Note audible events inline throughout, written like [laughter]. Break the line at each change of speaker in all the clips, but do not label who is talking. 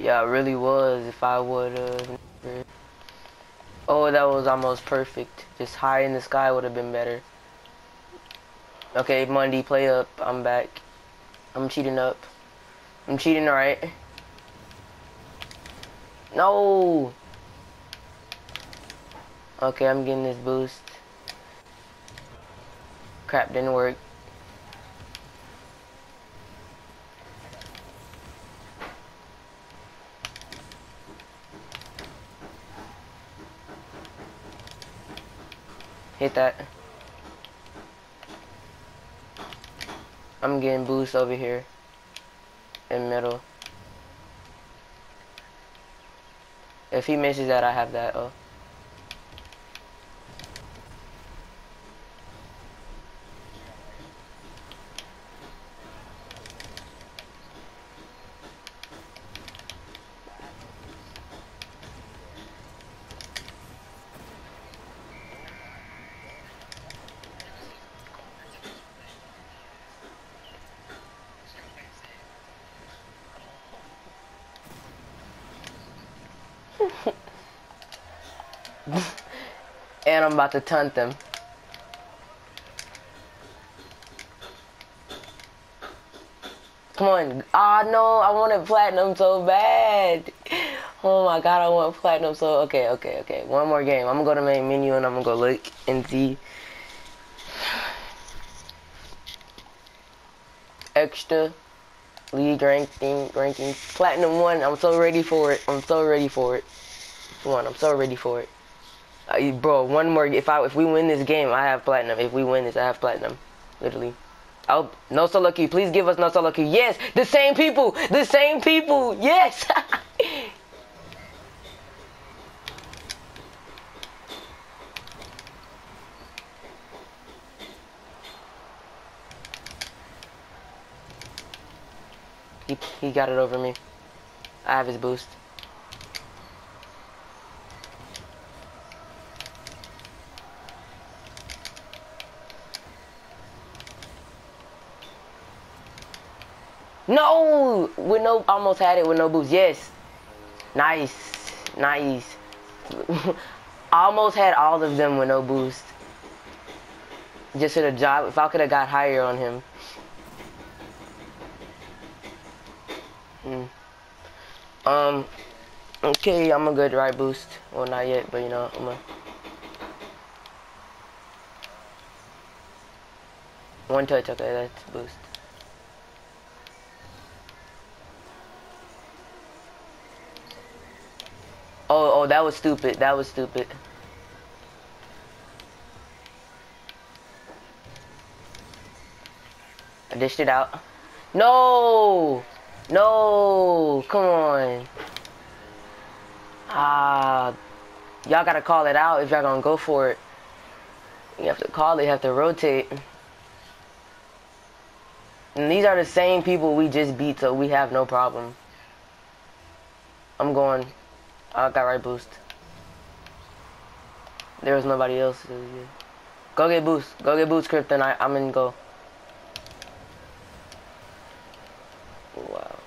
Yeah, it really was. If I would have. Oh, that was almost perfect. Just high in the sky would have been better. Okay, Monday, play up. I'm back. I'm cheating up. I'm cheating right. No! Okay, I'm getting this boost. Crap, didn't work. Hit that. I'm getting boost over here. In middle. If he misses that, I have that. Oh. [laughs] and I'm about to tunt them. Come on. Ah, oh, no, I wanted platinum so bad. Oh my god, I want platinum so... Okay, okay, okay. One more game. I'm gonna go to main menu and I'm gonna go look and see. Extra. League ranking, ranking. Platinum 1. I'm so ready for it. I'm so ready for it. One. I'm so ready for it. Uh, bro, one more. If I if we win this game, I have platinum. If we win this, I have platinum. Literally. Oh, no solo queue. Please give us no solo queue. Yes, the same people. The same people. Yes. [laughs] he he got it over me. I have his boost. No! With no, almost had it with no boost. Yes. Nice. Nice. [laughs] almost had all of them with no boost. Just hit a job. If I could have got higher on him. Hmm. Um. Okay, I'm a good right boost. Well, not yet, but you know, I'm a. One touch, okay, that's boost. Oh, oh, that was stupid. That was stupid. I dished it out. No! No! Come on. Ah. Y'all gotta call it out if y'all gonna go for it. You have to call it, you have to rotate. And these are the same people we just beat, so we have no problem. I'm going I got right boost. There was nobody else. Go get boost. Go get boost, Krypton. I, I'm in go. Wow.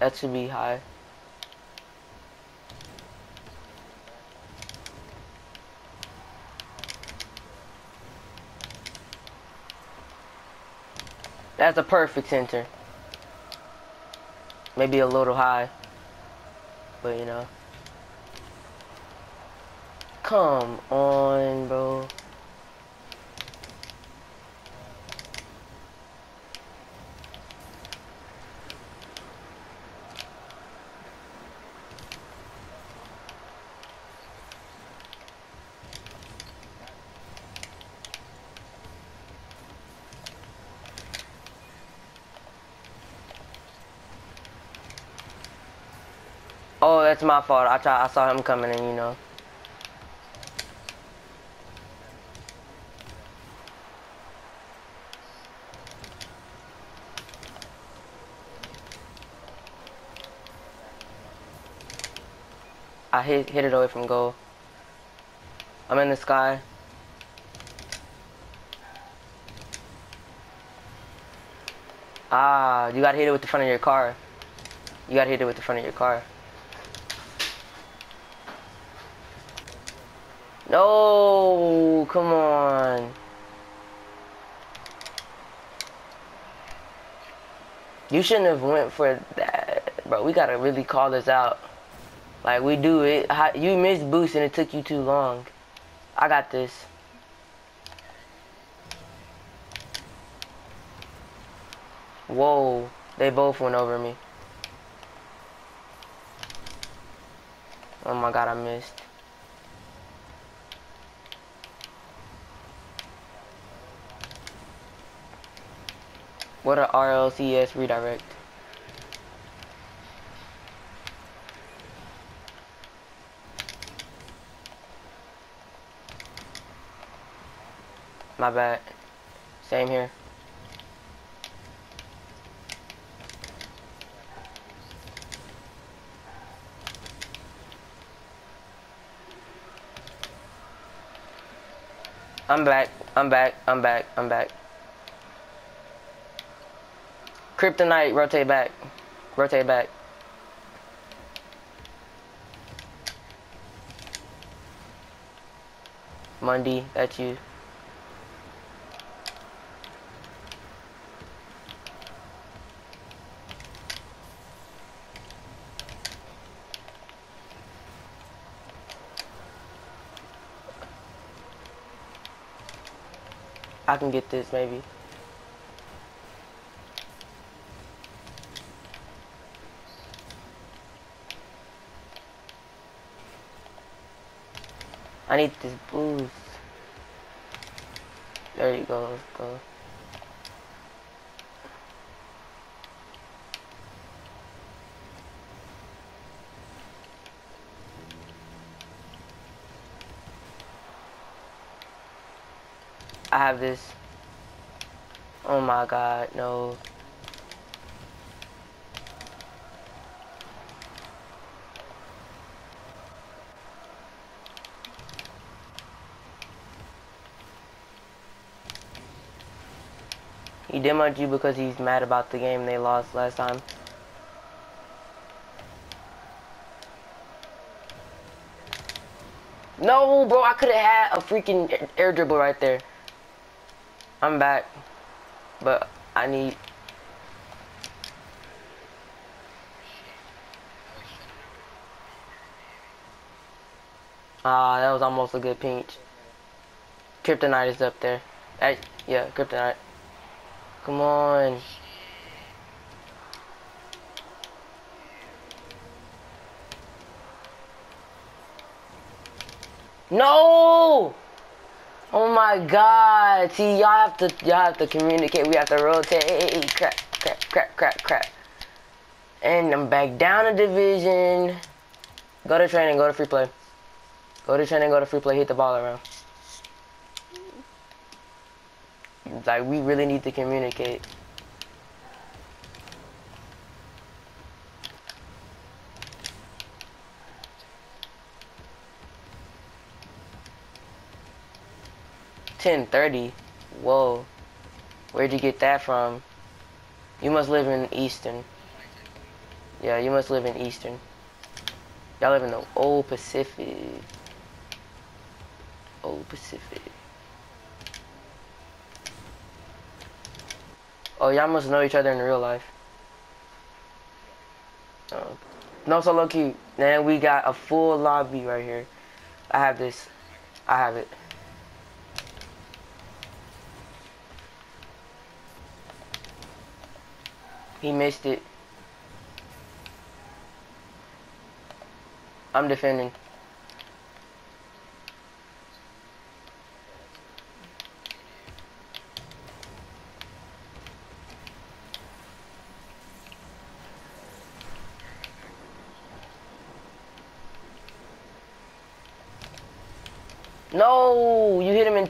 That should be high. That's a perfect center. Maybe a little high. But you know. Come on, bro. That's my fault. I tried, I saw him coming and you know. I hit hit it away from goal. I'm in the sky. Ah, you gotta hit it with the front of your car. You gotta hit it with the front of your car. No, come on. You shouldn't have went for that, bro. We gotta really call this out. Like we do it. You missed boost and it took you too long. I got this. Whoa, they both went over me. Oh my god, I missed. What a RLCS redirect? My bad. Same here. I'm back. I'm back. I'm back. I'm back. Kryptonite, rotate back. Rotate back. Monday, that's you. I can get this maybe. I need this boost. There you go, let's go. I have this. Oh my god, no. He demoed you because he's mad about the game they lost last time. No, bro, I could have had a freaking air dribble right there. I'm back, but I need... Ah, uh, that was almost a good pinch. Kryptonite is up there. Yeah, Kryptonite. Come on. No! Oh my god. See, y'all have to y'all have to communicate. We have to rotate. Crap, crap, crap, crap, crap. And I'm back down a division. Go to training, go to free play. Go to training, go to free play, hit the ball around. Like, we really need to communicate. Ten thirty. Whoa. Where'd you get that from? You must live in Eastern. Yeah, you must live in Eastern. Y'all live in the old Pacific. Old Pacific. Oh, y'all must know each other in real life. Oh. No, solo queue. Then we got a full lobby right here. I have this. I have it. He missed it. I'm defending.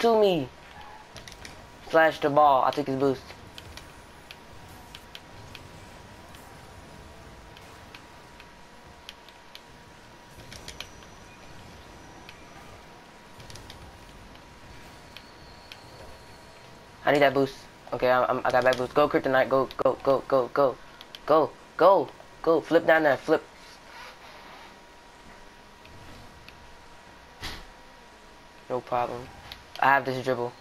Into me. Flash the ball. I took his boost. I need that boost. Okay, I'm, I'm, i got back boost. Go Kryptonite. Go, go, go, go, go, go, go. Go, flip down there, flip. No problem. I have this dribble.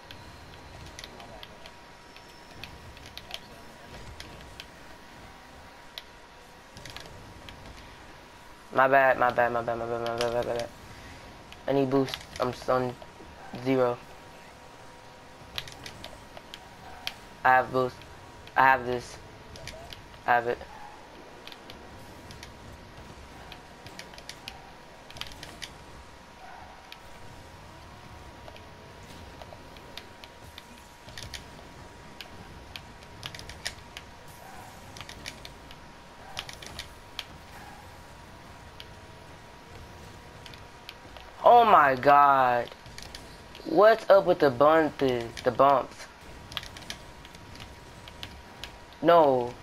My bad, my bad, my bad, my bad, my bad, my bad, my bad. I need boost. I'm on zero. I have boost. I have this. I have it. Oh my god. What's up with the bumps? The bumps? No.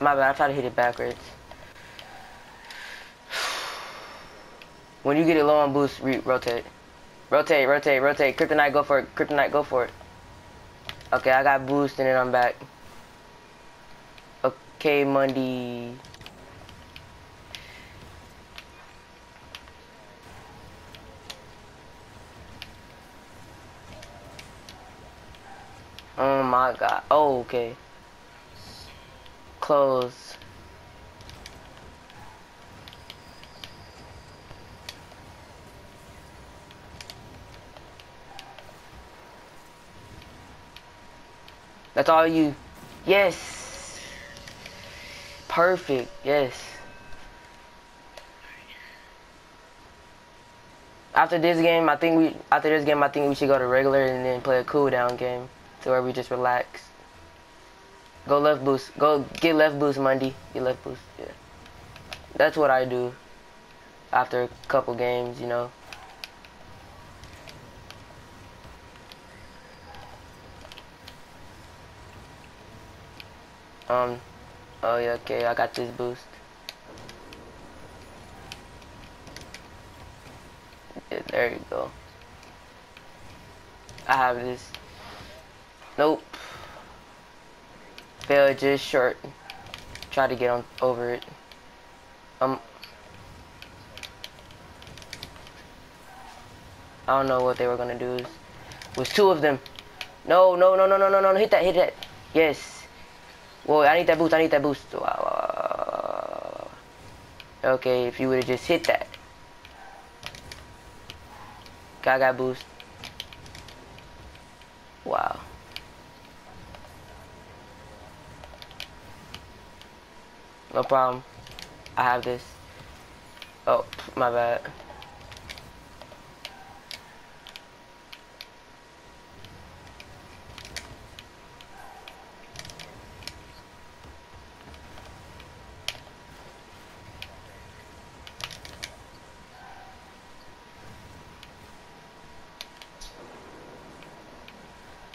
My bad, I tried to hit it backwards. [sighs] When you get it low on boost, rotate. Rotate, rotate, rotate. Kryptonite, go for it. Kryptonite, go for it. Okay, I got boost and then I'm back. Okay, Monday. Oh my god. Oh, okay. Close. That's all you. Yes. Perfect. Yes. After this game, I think we after this game, I think we should go to regular and then play a cool down game to where we just relax. Go left boost. Go get left boost Monday. Get left boost. Yeah. That's what I do after a couple games, you know. Um, oh yeah, okay, I got this boost. Yeah, there you go. I have this. Nope. Fail just short. Try to get on over it. Um. I don't know what they were gonna do. It was two of them. No, no, no, no, no, no, no. Hit that, hit that. Yes. Whoa, I need that boost. I need that boost. Okay, if you would have just hit that. Guy got boost. Wow. No problem. I have this. Oh, my bad.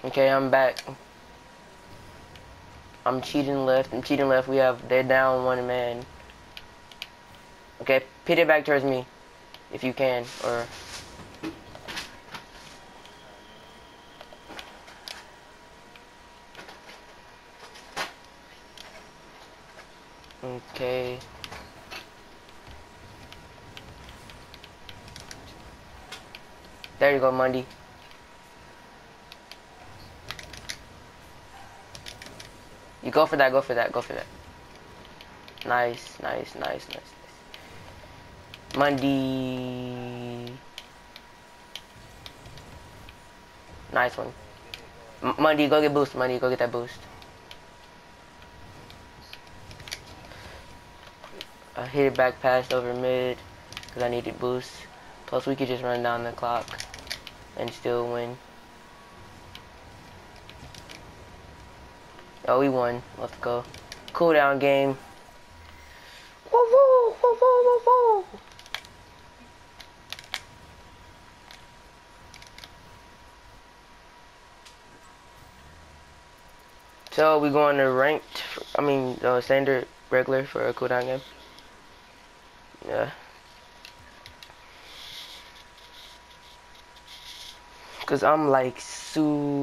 Okay, I'm back. I'm cheating left. I'm cheating left. We have they're down one man. Okay, pit it back towards me, if you can, or. Okay. There you go, Monday. You go for that, go for that, go for that. Nice, nice, nice, nice, nice. Monday. Nice one. M Monday, go get boost. Monday, go get that boost. I hit it back past over mid because I needed boost. Plus, we could just run down the clock and still win. Oh, we won. Let's go. Cooldown game. Woo woo woo woo woo woo. So we going to ranked. I mean, uh, standard regular for a cooldown game. Yeah. Cause I'm like super.